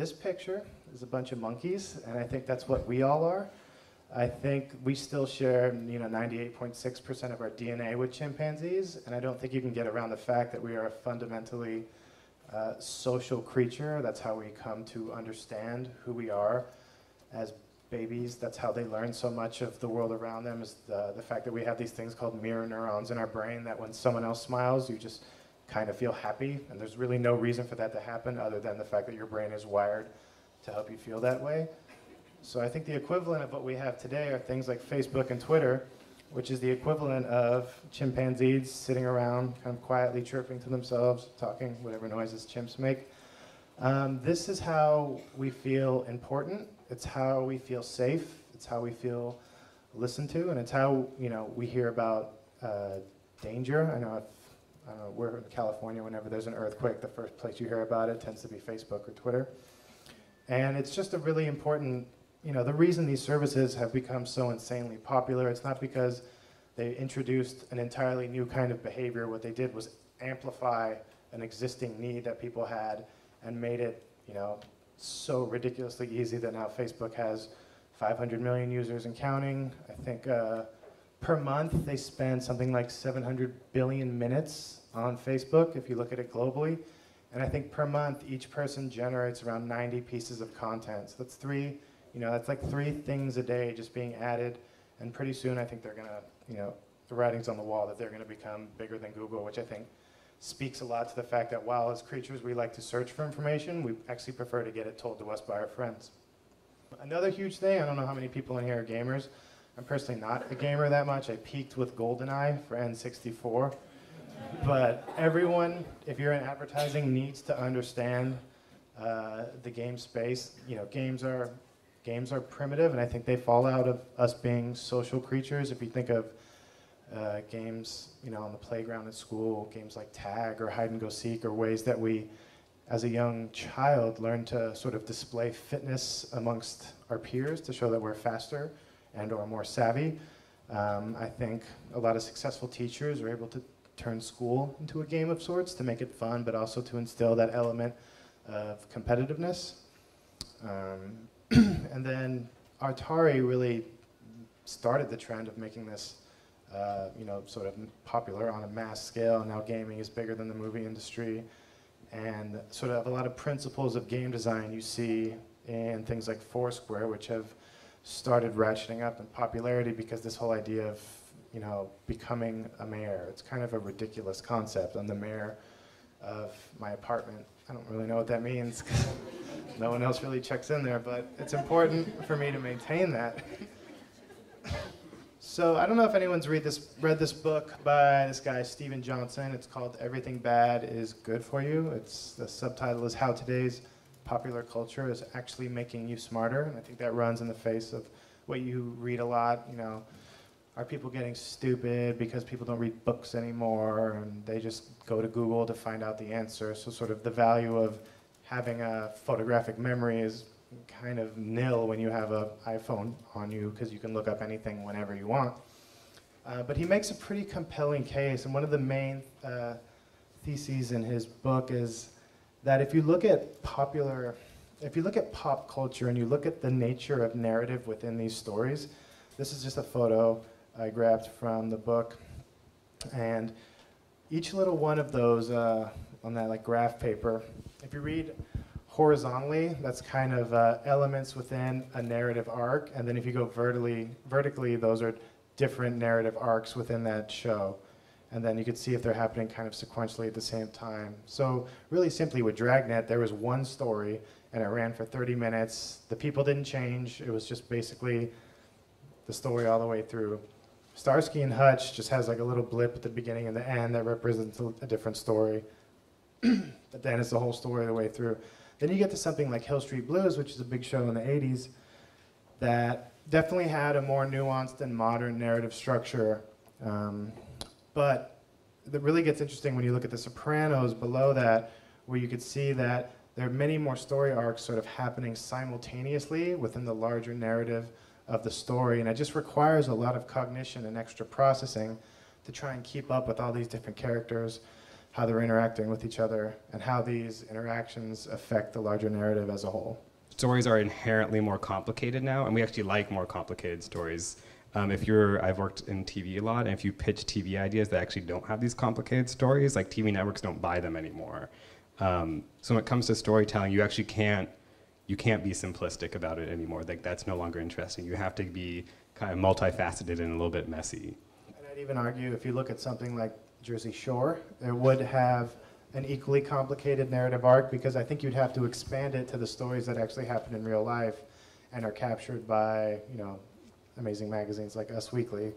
this picture is a bunch of monkeys, and I think that's what we all are. I think we still share, you know, 98.6% of our DNA with chimpanzees, and I don't think you can get around the fact that we are a fundamentally uh, social creature. That's how we come to understand who we are as babies. That's how they learn so much of the world around them is the, the fact that we have these things called mirror neurons in our brain that when someone else smiles, you just kind of feel happy. And there's really no reason for that to happen other than the fact that your brain is wired to help you feel that way. So I think the equivalent of what we have today are things like Facebook and Twitter, which is the equivalent of chimpanzees sitting around kind of quietly chirping to themselves, talking whatever noises chimps make. Um, this is how we feel important. It's how we feel safe. It's how we feel listened to, and it's how you know we hear about uh, danger. I know if Know, we're in California. Whenever there's an earthquake, the first place you hear about it tends to be Facebook or Twitter. And it's just a really important you know, the reason these services have become so insanely popular, it's not because they introduced an entirely new kind of behavior. What they did was amplify an existing need that people had and made it, you know, so ridiculously easy that now Facebook has 500 million users and counting. I think uh, per month they spend something like 700 billion minutes on Facebook if you look at it globally. And I think per month each person generates around 90 pieces of content. So that's three you know, that's like three things a day just being added, and pretty soon I think they're gonna, you know, the writing's on the wall that they're gonna become bigger than Google, which I think speaks a lot to the fact that while as creatures we like to search for information, we actually prefer to get it told to us by our friends. Another huge thing, I don't know how many people in here are gamers. I'm personally not a gamer that much. I peaked with GoldenEye for N64. But everyone, if you're in advertising, needs to understand uh, the game space. You know, games are games are primitive, and I think they fall out of us being social creatures. If you think of uh, games, you know, on the playground at school, games like tag or hide and go seek, or ways that we, as a young child, learn to sort of display fitness amongst our peers to show that we're faster and or more savvy. Um, I think a lot of successful teachers are able to turn school into a game of sorts to make it fun, but also to instill that element of competitiveness. Um, and then Atari really started the trend of making this, uh, you know, sort of popular on a mass scale. Now gaming is bigger than the movie industry, and sort of a lot of principles of game design you see in things like Foursquare, which have started ratcheting up in popularity because this whole idea of, you know, becoming a mayor. It's kind of a ridiculous concept. I'm the mayor of my apartment. I don't really know what that means no one else really checks in there, but it's important for me to maintain that. so I don't know if anyone's read this, read this book by this guy, Steven Johnson. It's called Everything Bad is Good for You. It's, the subtitle is How Today's Popular Culture is Actually Making You Smarter. And I think that runs in the face of what you read a lot, you know, are people getting stupid because people don't read books anymore and they just go to Google to find out the answer? So sort of the value of having a photographic memory is kind of nil when you have an iPhone on you because you can look up anything whenever you want. Uh, but he makes a pretty compelling case, and one of the main uh, theses in his book is that if you look at popular, if you look at pop culture and you look at the nature of narrative within these stories, this is just a photo I grabbed from the book, and each little one of those uh, on that like graph paper if you read horizontally, that's kind of uh, elements within a narrative arc, and then if you go vertically, vertically, those are different narrative arcs within that show. And then you could see if they're happening kind of sequentially at the same time. So really simply with Dragnet, there was one story, and it ran for 30 minutes. The people didn't change. It was just basically the story all the way through. Starsky and Hutch just has like a little blip at the beginning and the end that represents a different story. but then it's the whole story the way through. Then you get to something like Hill Street Blues, which is a big show in the 80s, that definitely had a more nuanced and modern narrative structure. Um, but it really gets interesting when you look at The Sopranos below that, where you could see that there are many more story arcs sort of happening simultaneously within the larger narrative of the story. And it just requires a lot of cognition and extra processing to try and keep up with all these different characters how they're interacting with each other, and how these interactions affect the larger narrative as a whole. Stories are inherently more complicated now, and we actually like more complicated stories. Um, if you're, I've worked in TV a lot, and if you pitch TV ideas that actually don't have these complicated stories, like TV networks don't buy them anymore. Um, so when it comes to storytelling, you actually can't, you can't be simplistic about it anymore. Like that's no longer interesting. You have to be kind of multifaceted and a little bit messy. And I'd even argue if you look at something like Jersey Shore, it would have an equally complicated narrative arc because I think you'd have to expand it to the stories that actually happen in real life and are captured by, you know, amazing magazines like Us Weekly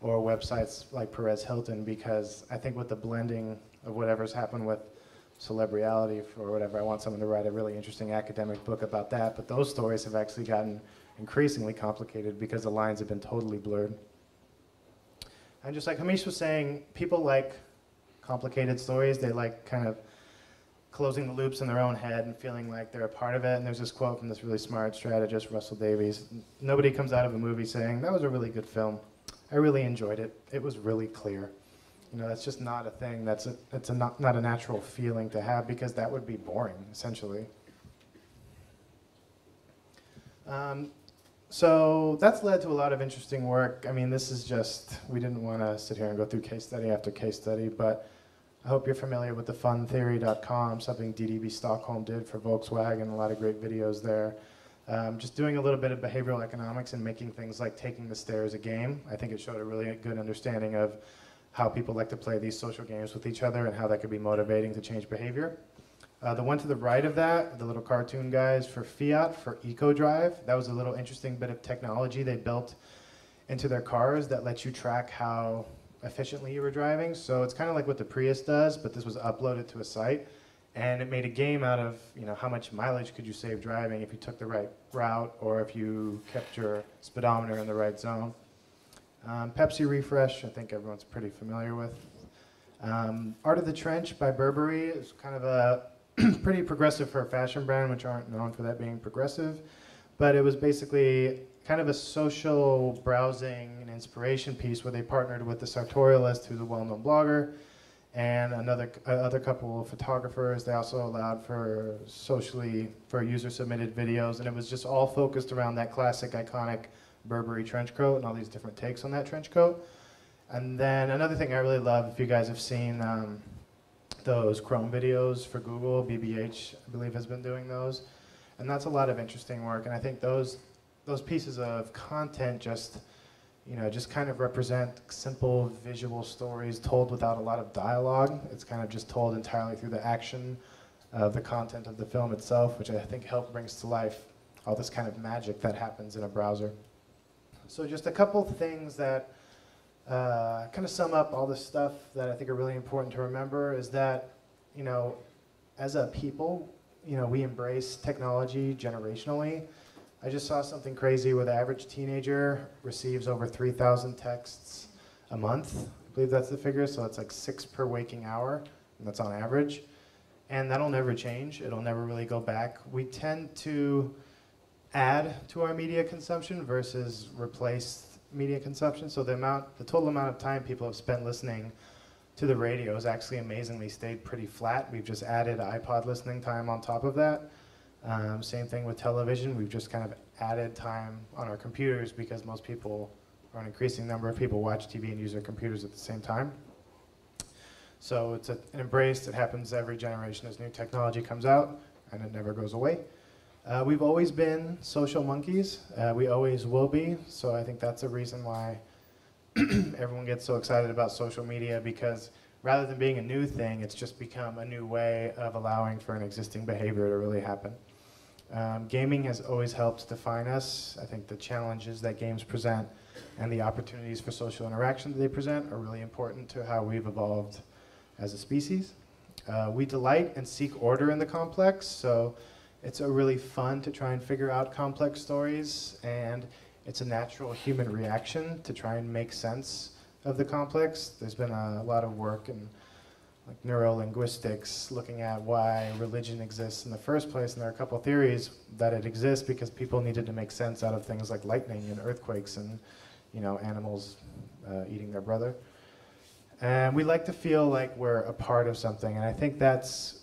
or websites like Perez Hilton because I think with the blending of whatever's happened with celebrity or whatever, I want someone to write a really interesting academic book about that. But those stories have actually gotten increasingly complicated because the lines have been totally blurred. And just like Hamish was saying, people like complicated stories. They like kind of closing the loops in their own head and feeling like they're a part of it. And there's this quote from this really smart strategist, Russell Davies. Nobody comes out of a movie saying, that was a really good film. I really enjoyed it. It was really clear. You know, that's just not a thing. That's a, that's a not, not a natural feeling to have because that would be boring, essentially. Um, so that's led to a lot of interesting work. I mean, this is just, we didn't want to sit here and go through case study after case study, but I hope you're familiar with the funtheory.com, something DDB Stockholm did for Volkswagen, a lot of great videos there. Um, just doing a little bit of behavioral economics and making things like taking the stairs a game. I think it showed a really good understanding of how people like to play these social games with each other and how that could be motivating to change behavior. Uh, the one to the right of that, the little cartoon guys for Fiat, for EcoDrive, that was a little interesting bit of technology they built into their cars that lets you track how efficiently you were driving. So it's kind of like what the Prius does, but this was uploaded to a site. And it made a game out of, you know, how much mileage could you save driving if you took the right route or if you kept your speedometer in the right zone. Um, Pepsi Refresh, I think everyone's pretty familiar with. Um, Art of the Trench by Burberry is kind of a pretty progressive for a fashion brand, which aren't known for that being progressive. But it was basically kind of a social browsing and inspiration piece where they partnered with the sartorialist, who's a well-known blogger, and another uh, other couple of photographers. They also allowed for socially for user-submitted videos, and it was just all focused around that classic, iconic Burberry trench coat and all these different takes on that trench coat. And then another thing I really love, if you guys have seen um, those Chrome videos for Google, BBH, I believe, has been doing those. And that's a lot of interesting work. And I think those those pieces of content just you know just kind of represent simple visual stories told without a lot of dialogue. It's kind of just told entirely through the action of the content of the film itself which i think help brings to life all this kind of magic that happens in a browser. So just a couple things that uh, kind of sum up all this stuff that i think are really important to remember is that you know as a people you know we embrace technology generationally I just saw something crazy where the average teenager receives over 3,000 texts a month. I believe that's the figure, so that's like six per waking hour, and that's on average. And that'll never change. It'll never really go back. We tend to add to our media consumption versus replace media consumption. So the amount, the total amount of time people have spent listening to the radio has actually amazingly stayed pretty flat. We've just added iPod listening time on top of that. Um, same thing with television. We've just kind of added time on our computers because most people, or an increasing number of people, watch TV and use their computers at the same time. So it's a, an embrace that happens every generation as new technology comes out, and it never goes away. Uh, we've always been social monkeys. Uh, we always will be. So I think that's a reason why everyone gets so excited about social media because rather than being a new thing, it's just become a new way of allowing for an existing behavior to really happen. Um, gaming has always helped define us. I think the challenges that games present and the opportunities for social interaction that they present are really important to how we've evolved as a species. Uh, we delight and seek order in the complex, so it's a really fun to try and figure out complex stories, and it's a natural human reaction to try and make sense of the complex. There's been a lot of work and like neurolinguistics, looking at why religion exists in the first place. And there are a couple theories that it exists because people needed to make sense out of things like lightning and earthquakes and, you know, animals uh, eating their brother. And we like to feel like we're a part of something. And I think that's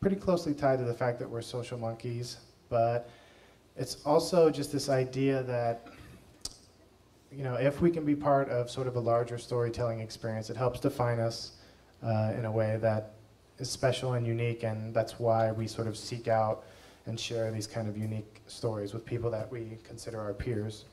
pretty closely tied to the fact that we're social monkeys. But it's also just this idea that, you know, if we can be part of sort of a larger storytelling experience, it helps define us uh, in a way that is special and unique. And that's why we sort of seek out and share these kind of unique stories with people that we consider our peers.